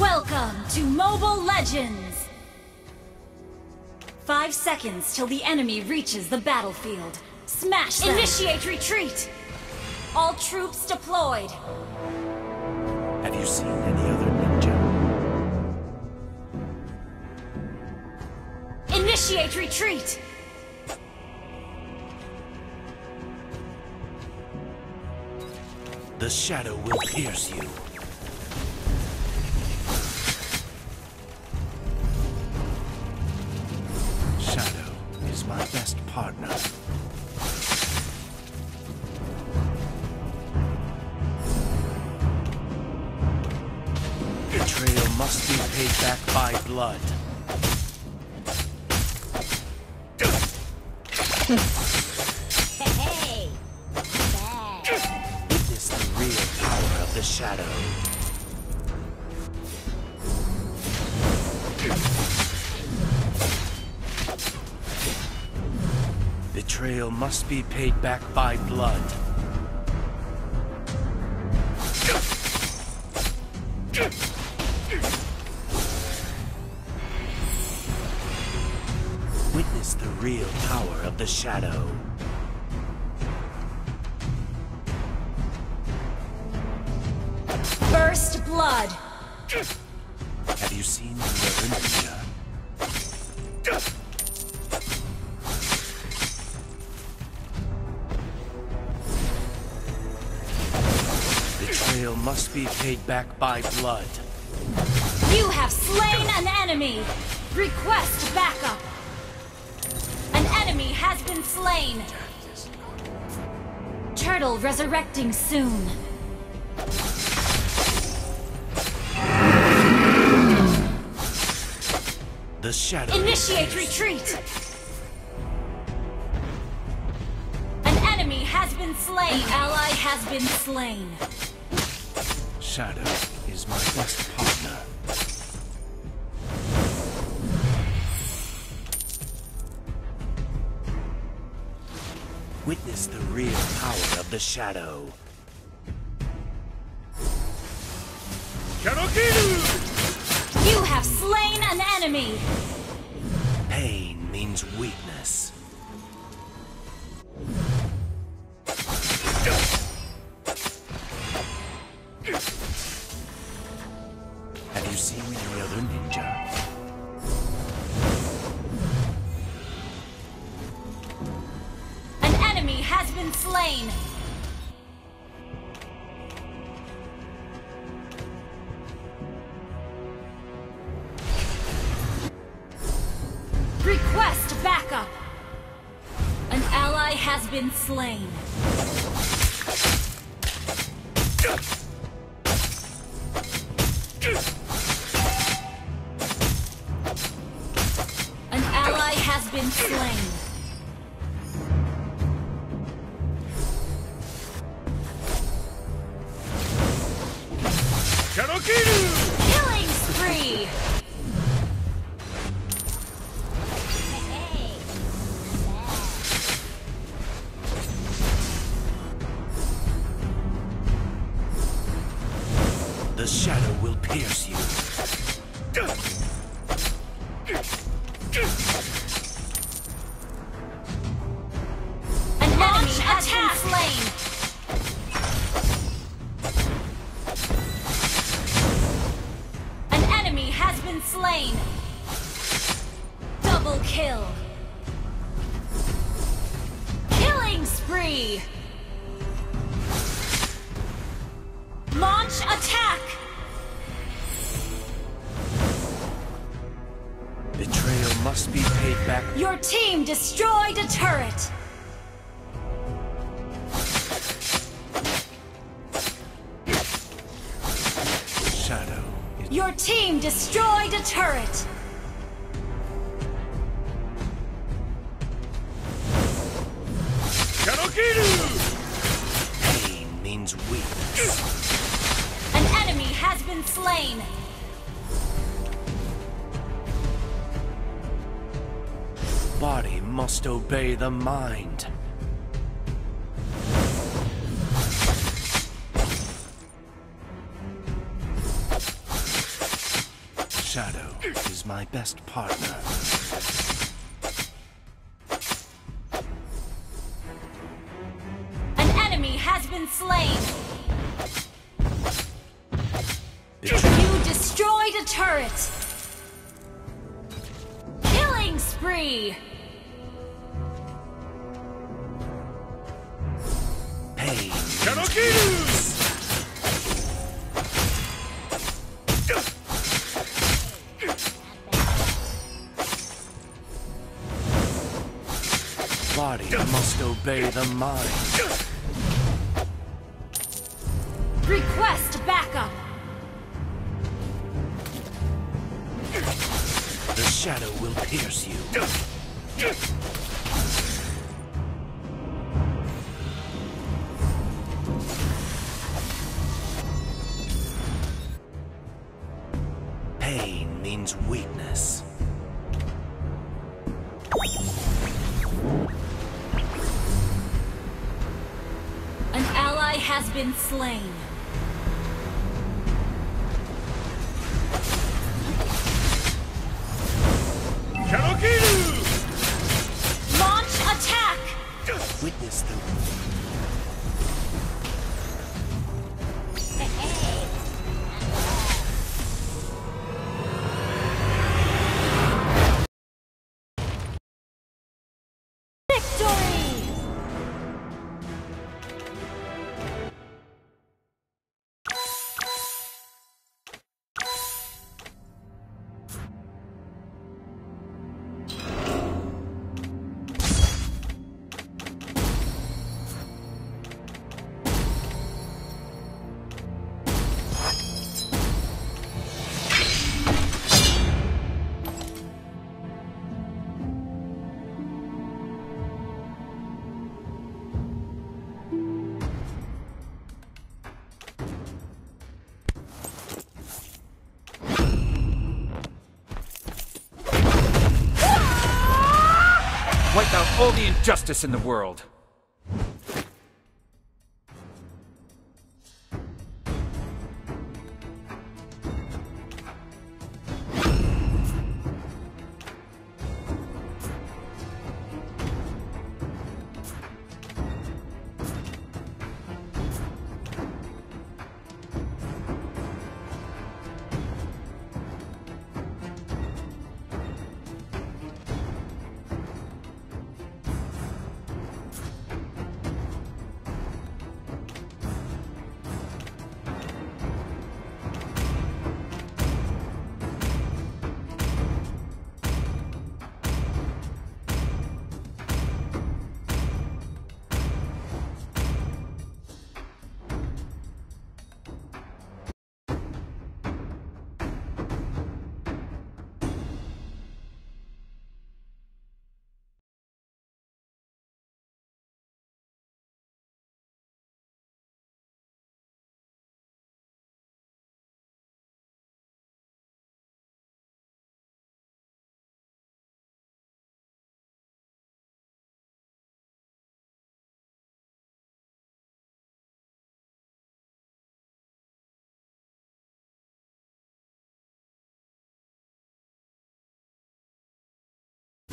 Welcome to Mobile Legends! Five seconds till the enemy reaches the battlefield. Smash them! Initiate retreat! All troops deployed! Have you seen any other ninja? Initiate retreat! The shadow will pierce you. Partner. Betrayal must be paid back by blood. Betrayal must be paid back by blood. Witness the real power of the shadow. Must be paid back by blood. You have slain an enemy! Request backup! An enemy has been slain! Turtle resurrecting soon. The shadow. Initiate retreat! An enemy has been slain! An ally has been slain. Shadow is my best partner. Witness the real power of the shadow. You have slain an enemy! Pain means weakness. Been slain! Been slain. Double kill. Killing spree. Launch attack. Betrayal must be paid back. Your team destroyed a turret. Team destroyed a turret. pain means weakness. An enemy has been slain. Body must obey the mind. Best partner. An enemy has been slain. Betray- You destroyed a turret. Killing spree. Pain. Body obey the mind. Request backup. The shadow will pierce you. Slain. All the injustice in the world.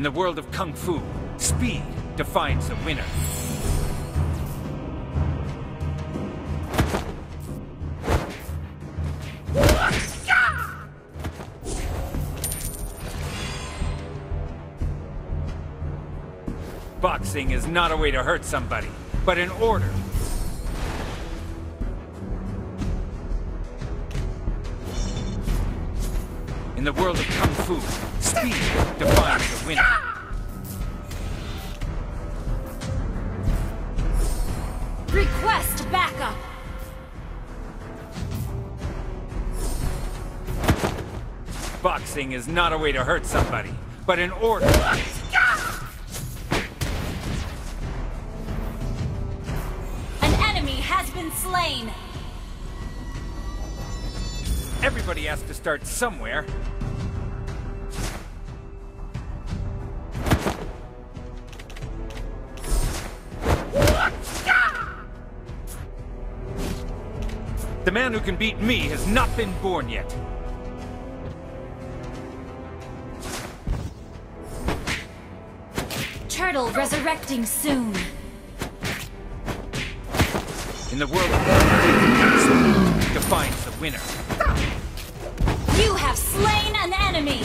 In the world of Kung Fu, speed defines the winner. Boxing is not a way to hurt somebody, but an order. In the world of Kung Fu, speed defines the winner. Request backup! Boxing is not a way to hurt somebody, but an order. An enemy has been slain! Everybody has to start somewhere. The man who can beat me has not been born yet. Turtle resurrecting soon. In the world of defines the winner. You have slain an enemy.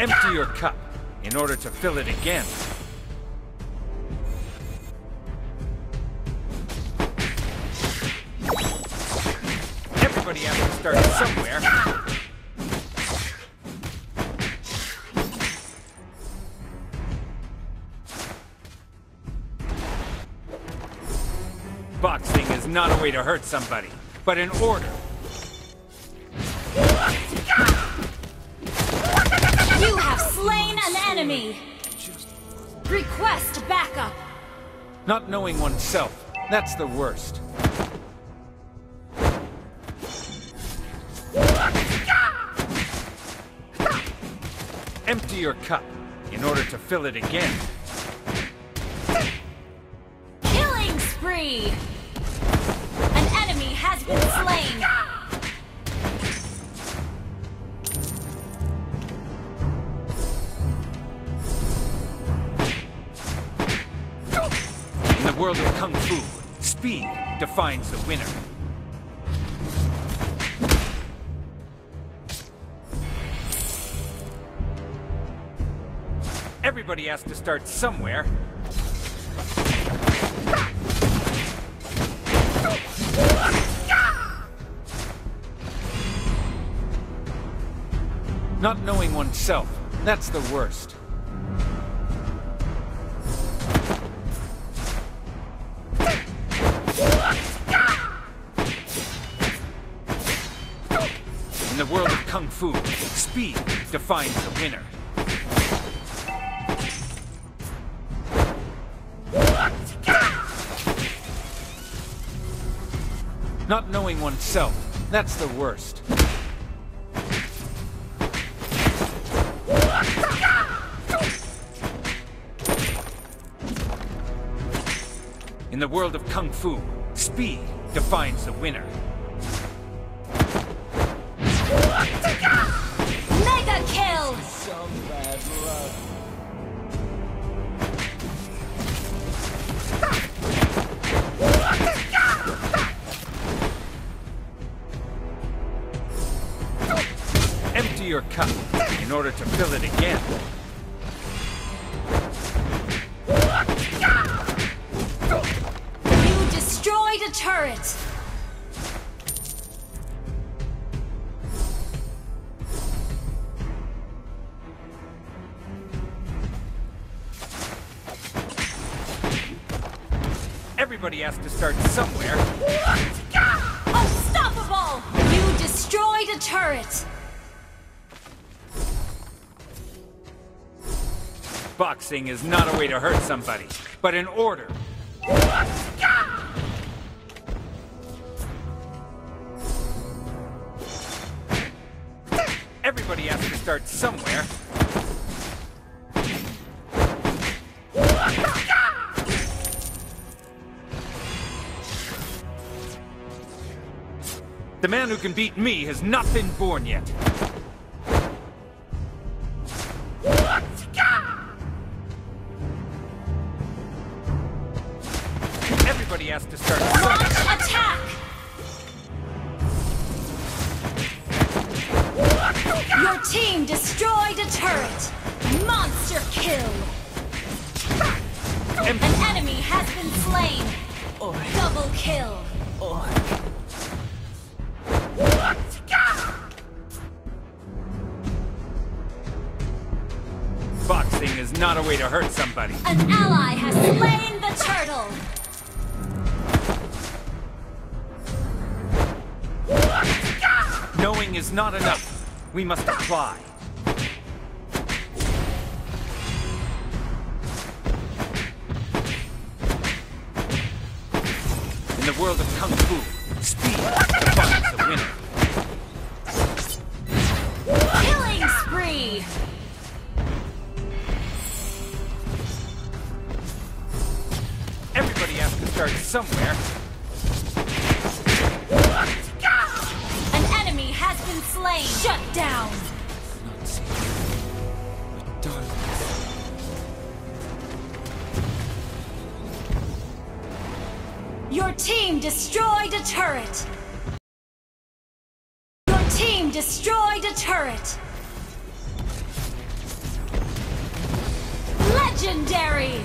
Empty your cup in order to fill it again. Everybody has to start somewhere. Not a way to hurt somebody, but in order. You have slain an enemy. Request backup. Not knowing oneself, that's the worst. Empty your cup in order to fill it again. Killing spree. Defines the winner. Everybody has to start somewhere. Not knowing oneself, that's the worst. Fu, speed defines the winner. Not knowing oneself, that's the worst. In the world of Kung Fu, speed defines the winner. Empty your cup in order to fill it again. You destroyed a turret. Everybody has to start somewhere. Boxing is not a way to hurt somebody, but an order. Everybody has to start somewhere. The man who can beat me has not been born yet. Everybody has to start Launch attack. Your team destroyed a turret. Monster kill. An enemy has been slain. Double kill. Boxing is not a way to hurt somebody. An ally has slain the turtle. Is not enough. We must apply. In the world of Kung Fu, speed defines the winner. Killing spree! Everybody has to start somewhere. Slain! Shut down! Not. Your team destroyed a turret! Your team destroyed a turret! Legendary!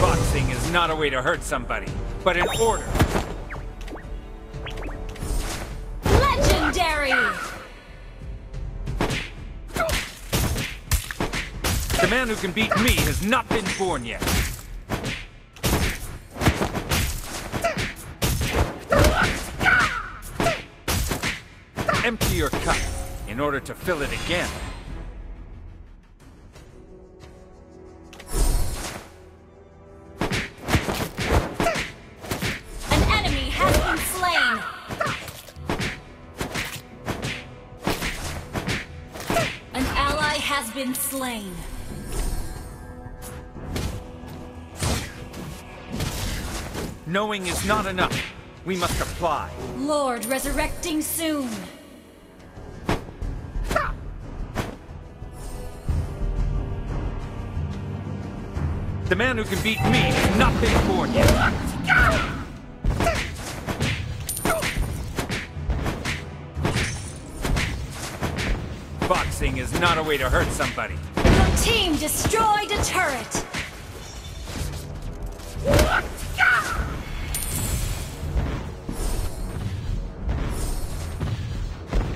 Boxing is not a way to hurt somebody, but an order. Man who can beat me has not been born yet. Empty your cup in order to fill it again. Knowing is not enough. We must apply. Lord resurrecting soon. The man who can beat me has not been born yet. Boxing is not a way to hurt somebody. Your team destroyed a turret.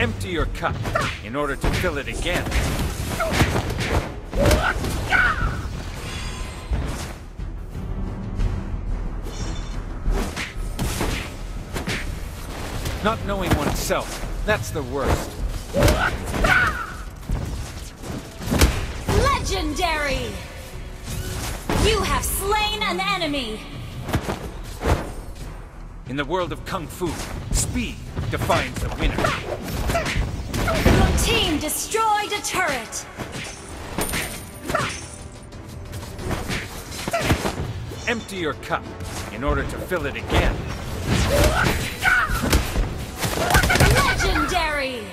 Empty your cup in order to fill it again. Not knowing oneself, that's the worst. Legendary! You have slain an enemy. In the world of Kung Fu, speed defines the winner. Your team destroyed a turret. Empty your cup in order to fill it again. Legendary!